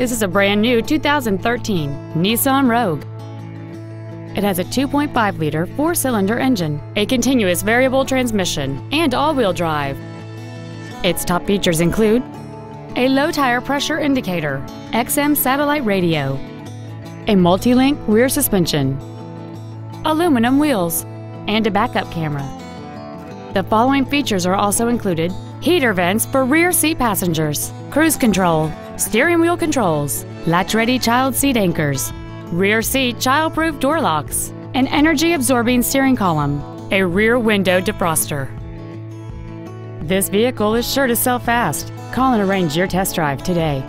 This is a brand new 2013 Nissan Rogue. It has a 2.5-liter four-cylinder engine, a continuous variable transmission, and all-wheel drive. Its top features include a low-tire pressure indicator, XM satellite radio, a multi-link rear suspension, aluminum wheels, and a backup camera. The following features are also included heater vents for rear seat passengers, cruise control, steering wheel controls, latch-ready child seat anchors, rear seat child-proof door locks, an energy-absorbing steering column, a rear window defroster. This vehicle is sure to sell fast. Call and arrange your test drive today.